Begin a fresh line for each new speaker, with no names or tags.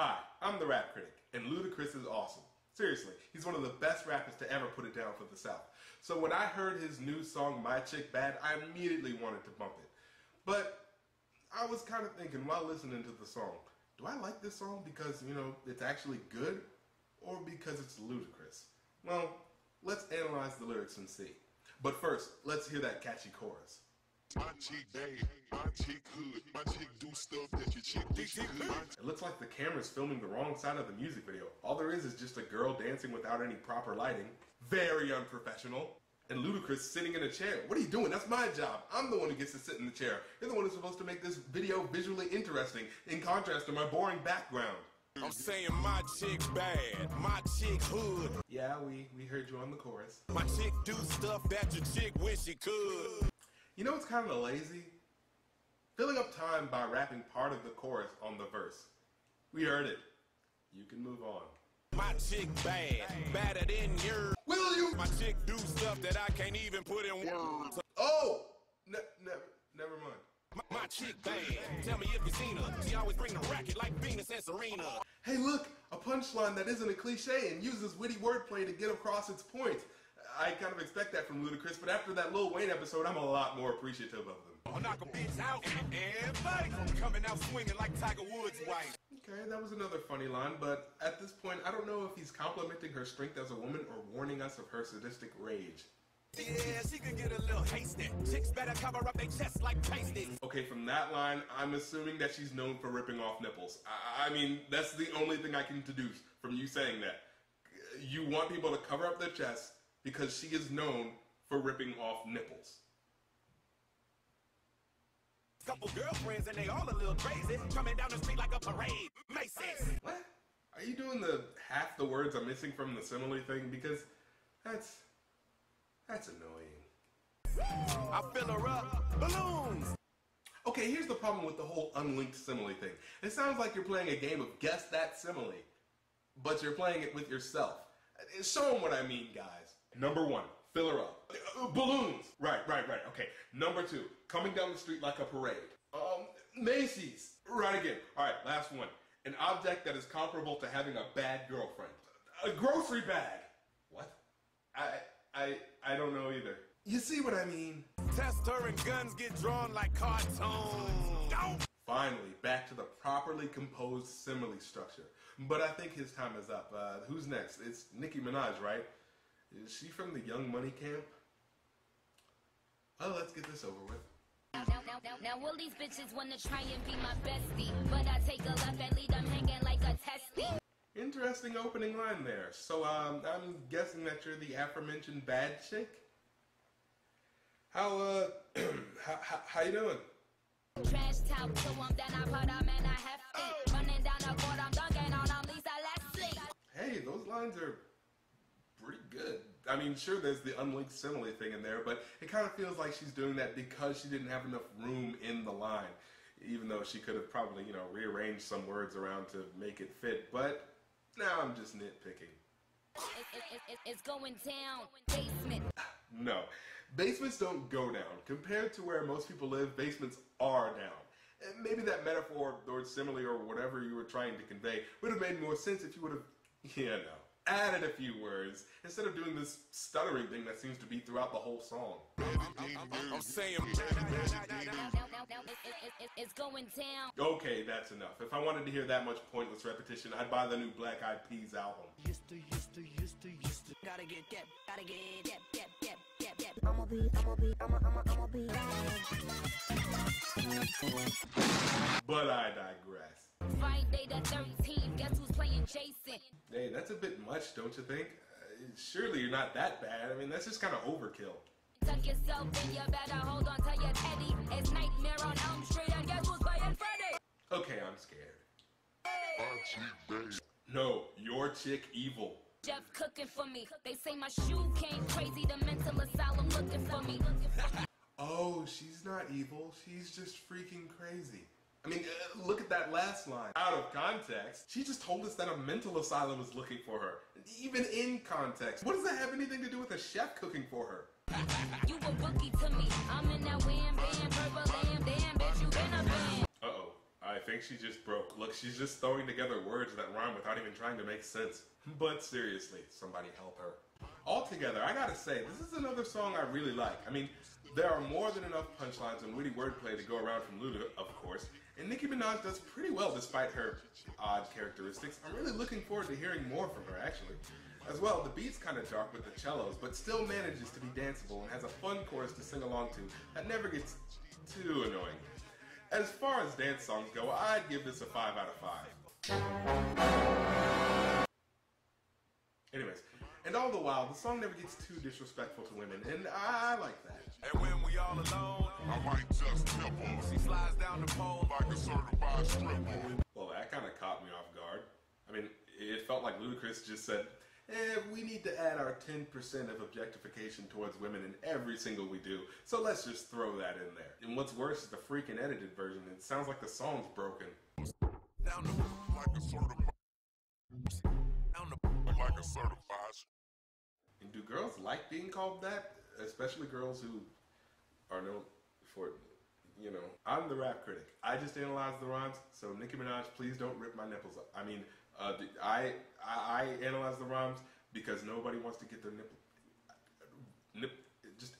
Hi, I'm the Rap Critic, and Ludacris is awesome. Seriously, he's one of the best rappers to ever put it down for the South. So when I heard his new song, My Chick Bad, I immediately wanted to bump it. But I was kind of thinking while listening to the song, do I like this song because, you know, it's actually good or because it's ludicrous? Well, let's analyze the lyrics and see. But first, let's hear that catchy chorus.
My chick bad, my chick hood, my chick do stuff that your chick wish she could.
It looks like the camera's filming the wrong side of the music video. All there is is just a girl dancing without any proper lighting. Very unprofessional. And Ludacris sitting in a chair. What are you doing? That's my job. I'm the one who gets to sit in the chair. You're the one who's supposed to make this video visually interesting in contrast to my boring background.
I'm saying my chick bad, my chick hood,
Yeah, we, we heard you on the chorus.
my chick do stuff that your chick wish she could.
You know what's kind of lazy? Filling up time by rapping part of the chorus on the verse. We heard it. You can move on.
My chick bad, badder than yours.
Will you?
My chick do stuff that I can't even put in words.
Oh! Ne- never, never mind.
My, my chick bad, tell me if you seen her. She always bring the racket like Venus and Serena.
Hey, look, a punchline that isn't a cliche and uses witty wordplay to get across its point. I kind of expect that from Ludacris, but after that Lil Wayne episode, I'm a lot more appreciative of them.
I'll knock a bitch out everybody coming out swinging like Tiger Woods' wife.
Okay, that was another funny line, but at this point, I don't know if he's complimenting her strength as a woman or warning us of her sadistic rage.
Yeah, she could get a little hasty. Chicks better cover up their chest like pasties.
Okay, from that line, I'm assuming that she's known for ripping off nipples. I, I mean, that's the only thing I can deduce from you saying that. You want people to cover up their chests because she is known for ripping off nipples.
Couple girlfriends and they all a little crazy. Coming down the street like a parade. Macy's.
What? Are you doing the half the words I'm missing from the simile thing? Because that's that's annoying.
I fill her up. Balloons.
Okay, here's the problem with the whole unlinked simile thing. It sounds like you're playing a game of guess that simile, but you're playing it with yourself. Show them what I mean, guys. Number one, fill her up. Uh, balloons. Right, right, right. Okay. Number two, coming down the street like a parade. Um, Macy's. Right again. All right, last one. An object that is comparable to having a bad girlfriend. A grocery bag. What? I, I, I don't know either. You see what I mean?
Tester and guns get drawn like cartoons. Don't.
Finally, back to the properly composed simile structure. But I think his time is up. Uh, who's next? It's Nicki Minaj, right? Is she from the Young Money camp? Well, let's get this over with.
Now, now, now, now, all these bitches wanna try and be my bestie, but I take a left and leave them hanging like a testy.
Interesting opening line there. So, um, I'm guessing that you're the aforementioned bad chick? How, uh, how, how, how you doing?
Trash talk to them, then I put them in a hefty. Running down the court, I'm dunking on Lisa Leslie.
Hey, those lines are pretty good. I mean, sure, there's the unlinked simile thing in there, but it kind of feels like she's doing that because she didn't have enough room in the line. Even though she could have probably, you know, rearranged some words around to make it fit. But now I'm just nitpicking.
It's, it's, it's, it's going down. Basement.
No, basements don't go down. Compared to where most people live, basements are down. Maybe that metaphor or simile or whatever you were trying to convey would have made more sense if you would have, yeah, no, added a few words instead of doing this stuttering thing that seems to be throughout the whole song.
I'm saying.
It's, going down.
Okay, that's enough. If I wanted to hear that much pointless repetition, I'd buy the new Black Eyed Peas album.
used to, used to, used to, used to.
Gotta get that, gotta get that, that, that, that, that.
I'ma be, I'ma be, I'ma, I'ma, I'ma be.
But I digress.
Friday the 13th, guess who's playing Jason?
Hey, that's a bit much, don't you think? Uh, surely you're not that bad. I mean, that's just kind of overkill.
Tuck yourself in, you better hold on to your teddy. It's Nightmare on Elm Street, and guess who's playing Freddy?
Okay, I'm scared.
My chick bad.
No, your chick evil.
Jeff cooking for me. They say my shoe came crazy. The mental asylum looking for me.
Oh, she's not evil. She's just freaking crazy. I mean, uh, look at that last line. Out of context, she just told us that a mental asylum is looking for her. Even in context, what does that have anything to do with a chef cooking for her?
You a rookie to me. I'm in that wham bam, purple lamb, damn bitch, you been a band.
Uh oh, I I think she just broke. Look, she's just throwing together words that rhyme without even trying to make sense. But seriously, somebody help her. Altogether, I gotta say, this is another song I really like. I mean, there are more than enough punchlines and witty wordplay to go around from Luda, of course, and Nicki Minaj does pretty well despite her odd characteristics. I'm really looking forward to hearing more from her, actually. As well, the beat's kind of dark with the cellos, but still manages to be danceable and has a fun chorus to sing along to that never gets too annoying. As far as dance songs go, I'd give this a 5 out of 5. Anyways, and all the while, the song never gets too disrespectful to women, and I like that.
And when we all alone,
I might just tip her
she slides down the pole.
like a certified stripper.
Well, that kind of caught me off guard. I mean, it felt like Ludacris just said, eh, we need to add our 10% of objectification towards women in every single we do, so let's just throw that in there. And what's worse is the freaking edited version. It sounds like the song's broken.
Down the
Like a certified,
down the
like a certified.
And do girls like being called that? Especially girls who are known for, you know, I'm the rap critic. I just analyze the rhymes, so Nicki Minaj, please don't rip my nipples up. I mean, uh, I analyze the rhymes because nobody wants to get their nipple nip just.